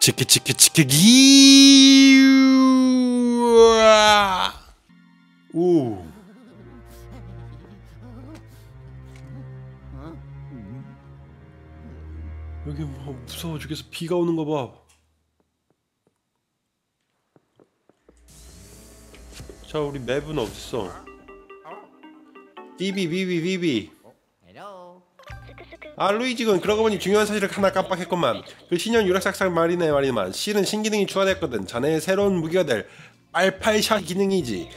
치키 치키 치키 기. 오. 여기 뭐 무서워 죽겠어. 비가 오는 거 봐. 자, 우리 맵은 어딨어? 비비 비비 비비. 아 루이지군 그러고 보니 중요한 사실을 하나 깜빡했건만. 그 신형 유락삭삭 말이네 말이만 실은 신기능이 추가됐거든. 자네의 새로운 무기가 될 빨팔샷 기능이지.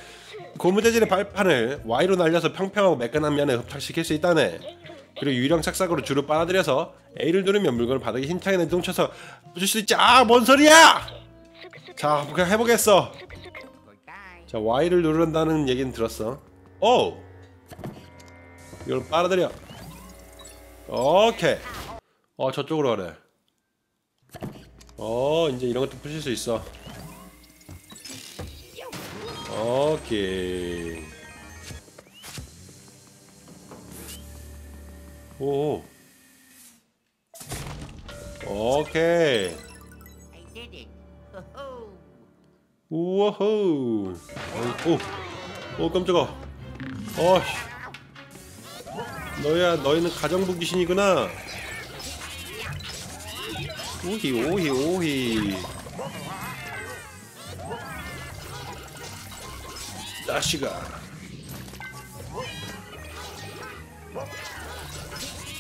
고무재질의 발판을 Y로 날려서 평평하고 매끈한 면에 흡착시킬 수 있다네. 그리고 유령 착삭으로 줄을 빨아들여서 A를 누르면 물건을 바닥에 힘차게 내동쳐서 부술 수 있지. 아 뭔 소리야! 자 그냥 해보겠어. 자 Y를 누른다는 얘기는 들었어. 오! 이걸 빨아들여 오케이. 어 저쪽으로 가래. 어 이제 이런 것도 푸실 수 있어. 오케이. 오. 오케이. 우와호. 오, 오 깜짝아. 어씨 너야 너희는 가정부 귀신이구나. 오히 오히 오히. 자식아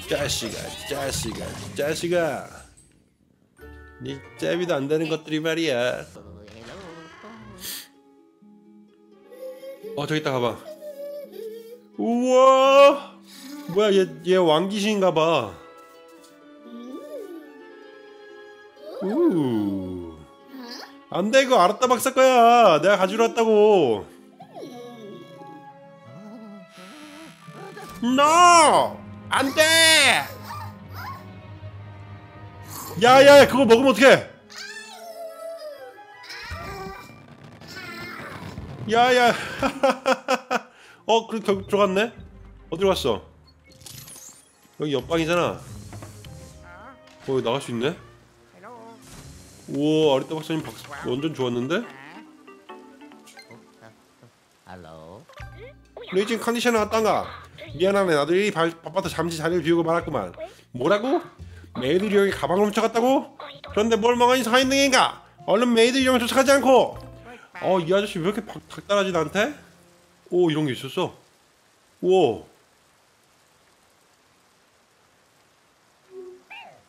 자식아 자식아 자식아 니 잽이도 안 되는 것들이 말이야. 어 저기 있다 가봐. 우와 뭐야 얘, 얘 왕귀신인가 봐. 우. 안돼 이거 알았다 박사 거야. 내가 가지러 왔다고. NO! 안 돼! 야야 그거 먹으면 어떡해? 야 야. 어 그래 결국 들어갔네? 어디로 갔어 여기 옆방이잖아. 어 여기 나갈 수 있네? 우와 아리따 박사님 박 완전 좋았는데? Hello. 너희 지금 컨디션은 어떤가? 미안하네. 나도 이 바, 바빠서 잠시 자리를 비우고 말았구만. 뭐라고? 메이드 유형이 가방을 훔쳐갔다고? 그런데 뭘 먹은 이상한 능인가? 얼른 메이드 유형을 쫓아가지 않고. 어이 아저씨 왜 이렇게 박, 닥달하지 나한테? 오 이런 게 있었어? 우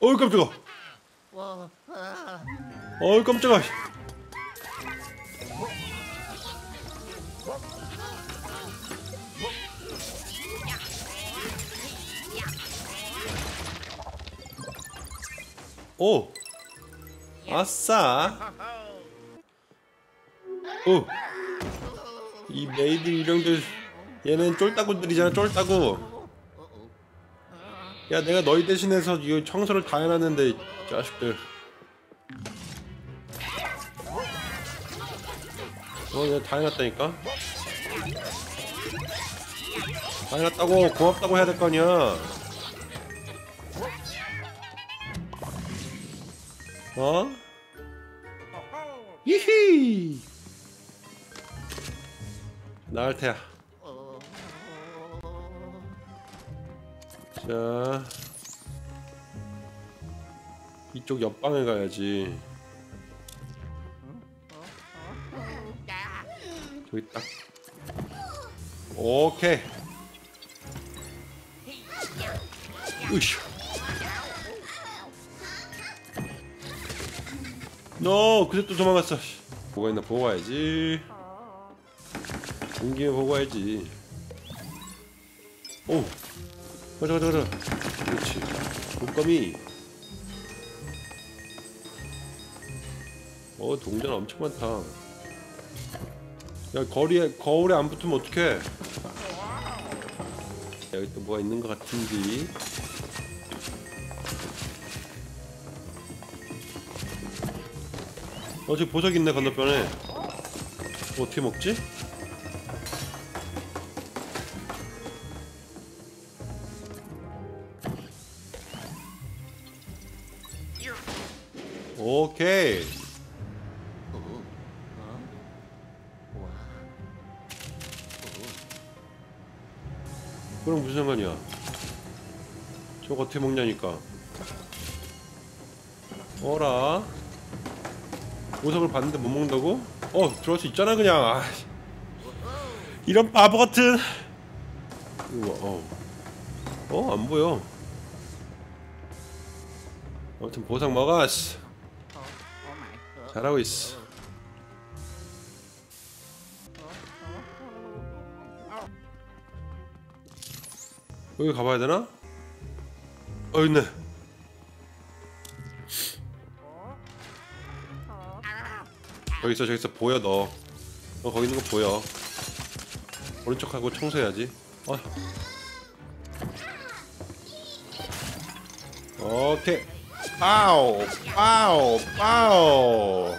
어이 깜짝아. 어이 깜짝아. 오. 아싸. 오이 메이드 유령들 얘는 쫄따구들이잖아 쫄따구 야 내가 너희 대신해서 이 청소를 다 해놨는데 이 자식들. 어 내가 다 해놨다니까? 다 해놨다고 고맙다고 해야 될 거 아니야. 어? 히히! 나을 테야 자 이쪽 옆방에 가야지. 저기 딱. 오케이. 으쌰 너 그새 또 도망갔어. 씨. 뭐가 있나 보고 가야지. 온 김에 보고 가야지. 오 가자 가자 가자. 그렇지. 독감이 어 동전 엄청 많다. 야 거리에 거울에 안 붙으면 어떡해? 여기 또 뭐가 있는 것 같은지. 어 저기 보석 있네 건너편에. 어떻게 먹지? 그럼 무슨 상관이야? 저거 어떻게 먹냐니까. 어라? 보석을 봤는데 못 먹는다고? 어, 들어갈 수 있잖아 그냥. 아, 이런 바보 같은. 우와, 어. 어, 안 보여. 아무튼 보석 먹었어. 잘하고 있어. 여기 가봐야 되나? 어 있네. 저기 있어 저기 있어 보여 너. 너 거기 있는 거 보여. 오른쪽하고 청소해야지. 어. 오케이. 빠우 빠우 빠우.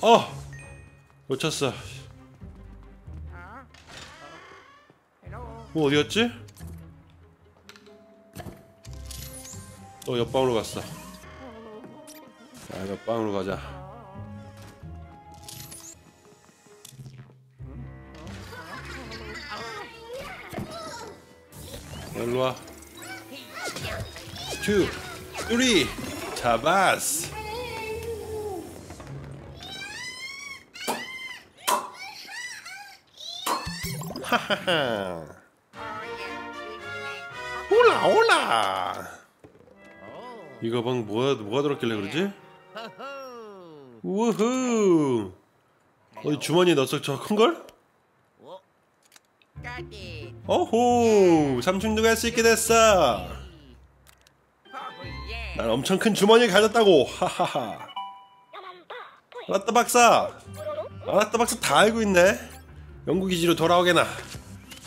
어 놓쳤어. 뭐 어디였지? 또 옆방으로 갔어. 자, 옆방으로 가자. 일로 와. 투, 쓰리, 잡았어. 하하하. 올라 올라. 오. 이거 방 뭐가 뭐가 들었길래 그러지? 우후. 어디 주머니에 넣었어 저 큰 걸? 오. 까지. 어호 삼촌도 할수 있게 됐어. 난 엄청 큰 주머니를 가졌다고. 하하하. 알았다 박사. 알았다 박사 다 알고 있네. 연구 기지로 돌아오게나.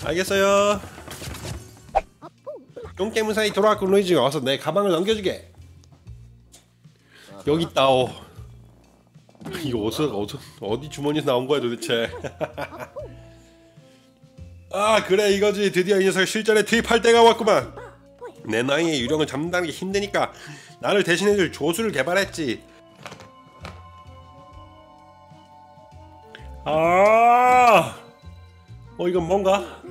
알겠어요. 똥개 무사히 돌아왔고 루이지가 와서 내 가방을 넘겨주게. 여기 있다오. 이거 어디서 어디 어디 주머니에서 나온 거야 도대체? 아 그래 이거지 드디어 이 녀석 실전에 투입할 때가 왔구만. 내 나이에 유령을 잡는다는 게 힘드니까 나를 대신해줄 조수를 개발했지. 아, 어 이건 뭔가?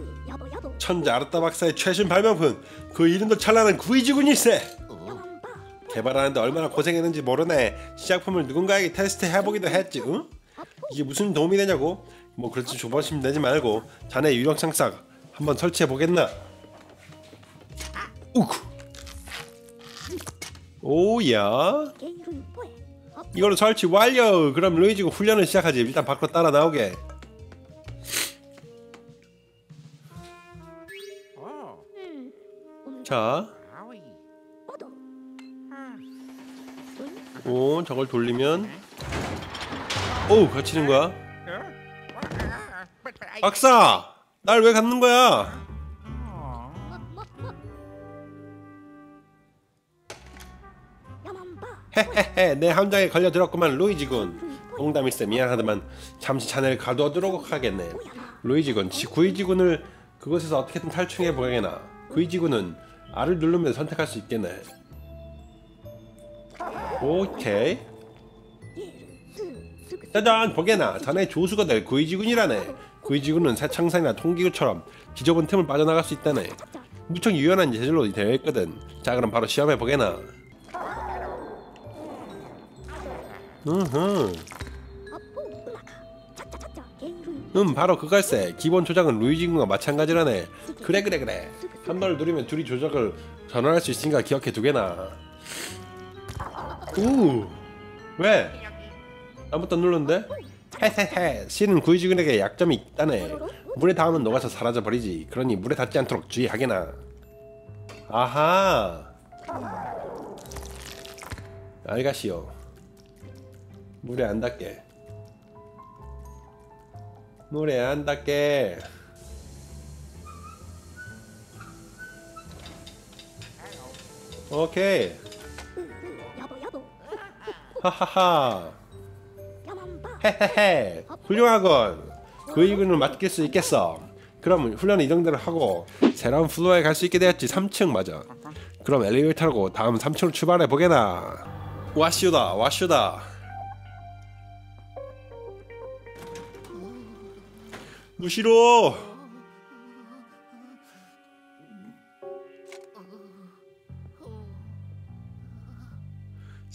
천재 아르타 박사의 최신 발명품 그 이름도 찬란한 구이지군일세. 오. 개발하는데 얼마나 고생했는지 모르네. 시작품을 누군가에게 테스트 해보기도 했지. 응? 이게 무슨 도움이 되냐고? 뭐 그렇지 조바심 내지 말고 자네 유령 상싹 한번 설치해 보겠나? 우쿠. 오야. 이걸로 설치 완료. 그럼 루이지가 훈련을 시작하지. 일단 밖으로 따라 나오게. 자, 오 저걸 돌리면 오 갇히는 거야. 박사, 날왜 갖는 거야? 헤헤헤, 내 함정에 걸려 들었구만 루이지군. 농담일세 미안하다만 잠시 자네를 가두어두도록 하겠네. 루이지군, 지- 구이지군을 그곳에서 어떻게든 탈출해 보겠나. 구이지군은 R을 누르면 선택할 수 있겠네. 오케이. 짜잔 보게나. 자네 조수가 될 구이지군이라네. 구이지군은 새창살이나 통기구처럼 지저분 틈을 빠져나갈 수 있다네. 무척 유연한 재질로 되어 있거든. 자 그럼 바로 시험해 보게나. 음 바로 그걸세. 기본 조작은 루이지군과 마찬가지라네. 그래 그래 그래 한 번을 누르면 둘이 조작을 전환할 수 있으니까 기억해 두게나. 우 왜? 아무것도 안 눌렀는데? 헤헤헤. 실은 구이지군에게 약점이 있다네. 물에 닿으면 녹아서 사라져 버리지. 그러니 물에 닿지 않도록 주의하게나. 아하. 알가시오 물에 안 닿게. 물에 안 닿게 오케이. 여보 여보. 하하하. 헤헤헤. 훌륭하군. 그 이유는 맡길 수 있겠어. 그럼 훈련 이 정도를 하고 새로운 플로어에 갈 수 있게 되었지. 3층 맞아. 그럼 엘리베이터 타고 다음 3층으로 출발해 보게나. 와슈다 와슈다. 무시로.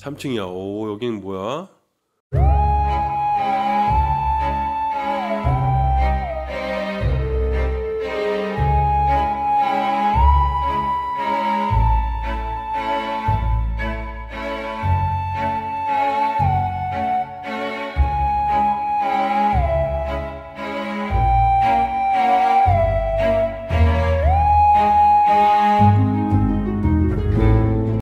3층이야. 오, 여기는 뭐야?